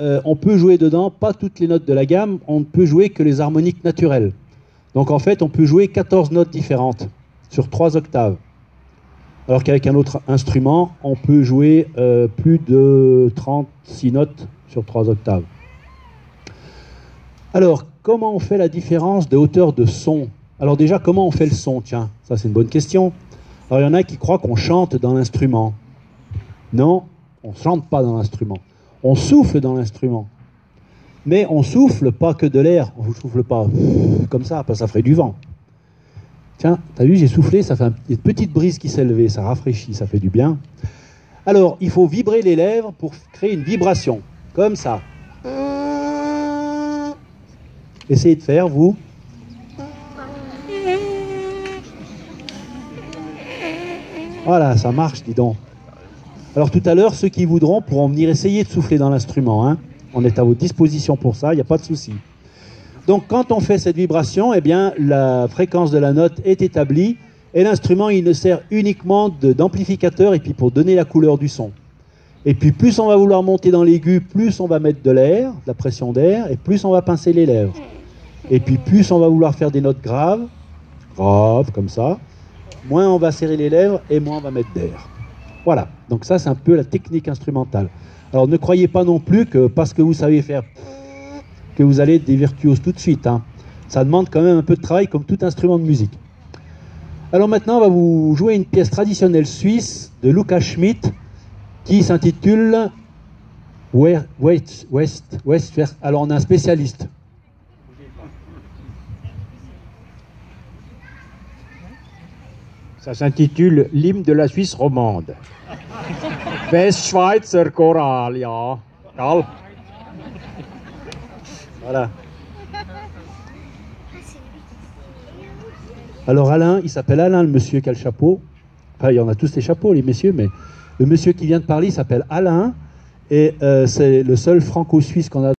euh, on peut jouer dedans pas toutes les notes de la gamme, on ne peut jouer que les harmoniques naturelles. Donc en fait, on peut jouer 14 notes différentes sur 3 octaves. Alors qu'avec un autre instrument, on peut jouer euh, plus de 36 notes sur 3 octaves. Alors, comment on fait la différence de hauteur de son? Alors déjà, comment on fait le son? Tiens, ça c'est une bonne question. Alors il y en a qui croient qu'on chante dans l'instrument. Non, on ne chante pas dans l'instrument. On souffle dans l'instrument. Mais on souffle pas que de l'air. On ne souffle pas comme ça, parce que ça ferait du vent. Tiens, t'as vu, j'ai soufflé, ça fait une petite brise qui s'est levée, ça rafraîchit, ça fait du bien. Alors, il faut vibrer les lèvres pour créer une vibration, comme ça. Essayez de faire, vous. Voilà, ça marche, dis donc. Alors tout à l'heure, ceux qui voudront pourront venir essayer de souffler dans l'instrument. Hein. On est à votre disposition pour ça, il n'y a pas de souci. Donc quand on fait cette vibration, eh bien, la fréquence de la note est établie et l'instrument, il ne sert uniquement d'amplificateur et puis pour donner la couleur du son. Et puis plus on va vouloir monter dans l'aigu, plus on va mettre de l'air, de la pression d'air, et plus on va pincer les lèvres. Et puis plus on va vouloir faire des notes graves, graves comme ça, moins on va serrer les lèvres et moins on va mettre d'air. Voilà, donc ça c'est un peu la technique instrumentale. Alors ne croyez pas non plus que parce que vous savez faire que vous allez être des virtuoses tout de suite. Hein. Ça demande quand même un peu de travail comme tout instrument de musique. Alors maintenant on va vous jouer une pièce traditionnelle suisse de Lukas Schmidt qui s'intitule West, West, West, Alors on a un spécialiste. Ça s'intitule L'hymne de la Suisse romande. Westschweizer Choral, ja. Voilà. Alors Alain, il s'appelle Alain, le monsieur qui a le chapeau. Enfin, il y en a tous les chapeaux, les messieurs, mais le monsieur qui vient de parler, s'appelle Alain. Et euh, c'est le seul franco-suisse qu'on a